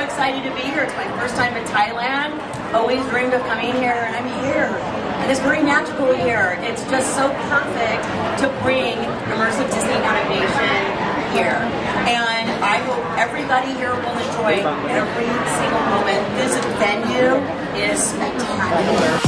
excited to be here. It's my first time in Thailand. Always dreamed of coming here, and I'm here. And it's very magical here. It's just so perfect to bring immersive Disney animation here. And I hope everybody here will enjoy every single moment. This venue is spectacular.